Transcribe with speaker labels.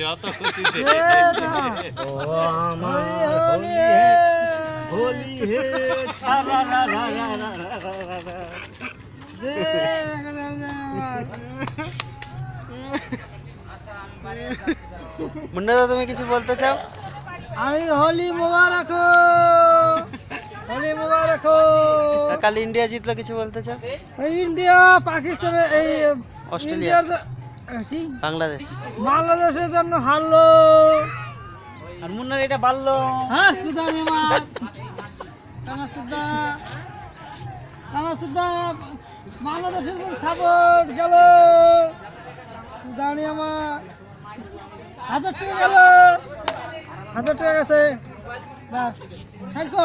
Speaker 1: যত খুশি
Speaker 2: হোলি হে ছাড়া রা রা রা রা রা
Speaker 3: মুন্না দা তুমি কিছু বলতে চাও?
Speaker 2: আমি হোলি মোবারক। হোলি মোবারক।
Speaker 3: কাল ইন্ডিয়া জিতলো কিছু বলতে চাও?
Speaker 2: ইন্ডিয়া পাকিস্তানের এই
Speaker 3: অস্ট্রেলিয়া। বাংলাদেশ।
Speaker 2: বাংলাদেশের জন্য হারলো। আর মুন্নার এটা বাড়লো। হ্যাঁ সুদানি মাছ টানা সুদা। টানা সুদা বাংলাদেশের সাপোর্ট গেল। সুদানি আমার হাজার টাকা। গেল হাজার টাকা গেছে বাস থ্যাংক ইউ